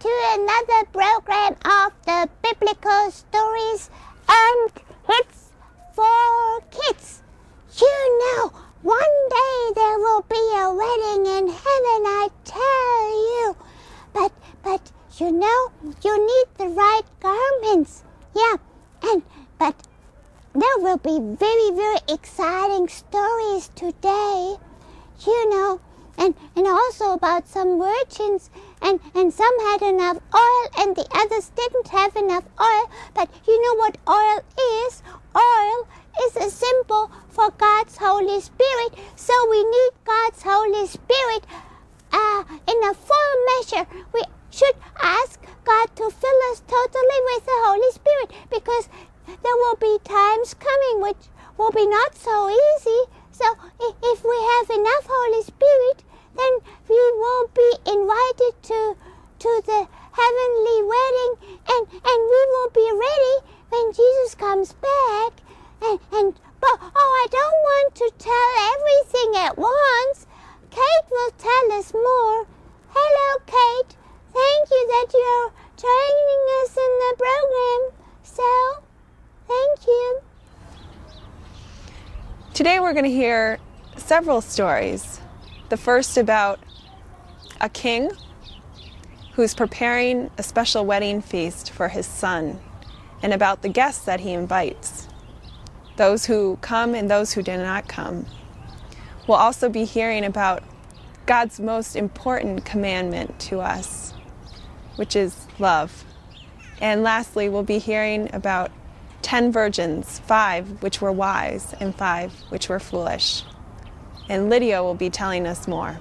to another program of the biblical stories and hits for kids. You know, one day there will be a wedding in heaven, I tell you. But, but, you know, you need the right garments. Yeah, and, but there will be very, very exciting stories today. You know, and, and also about some virgins and, and some had enough oil and the others didn't have enough oil. But you know what oil is? Oil is a symbol for God's Holy Spirit. So we need God's Holy Spirit uh, in a full measure. We should ask God to fill us totally with the Holy Spirit because there will be times coming which will be not so easy. So if we have enough Holy Spirit, then we will be invited to to the heavenly wedding and and we will be ready when Jesus comes back and and but oh I don't want to tell everything at once. Kate will tell us more. Hello Kate. Thank you that you're joining us in the program. So thank you. Today we're going to hear several stories. The first about a king who's preparing a special wedding feast for his son, and about the guests that he invites, those who come and those who do not come. We'll also be hearing about God's most important commandment to us, which is love. And lastly, we'll be hearing about ten virgins, five which were wise, and five which were foolish. And Lydia will be telling us more.